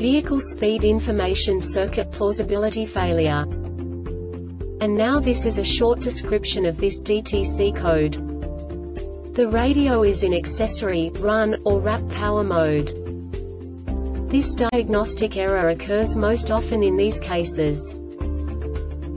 Vehicle Speed Information Circuit Plausibility Failure. And now this is a short description of this DTC code. The radio is in accessory, run, or RAP power mode. This diagnostic error occurs most often in these cases.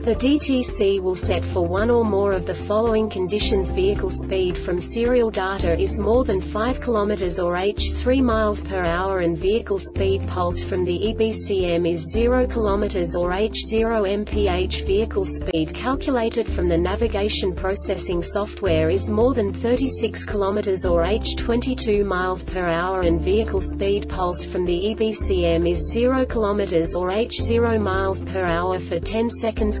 The DTC will set for one or more of the following conditions. Vehicle speed from serial data is more than 5 km or h 3 miles per hour and vehicle speed pulse from the EBCM is 0 km or h 0 mph. Vehicle speed calculated from the navigation processing software is more than 36 km or h 22 miles per hour and vehicle speed pulse from the EBCM is 0 km or h 0 miles per hour for 10 seconds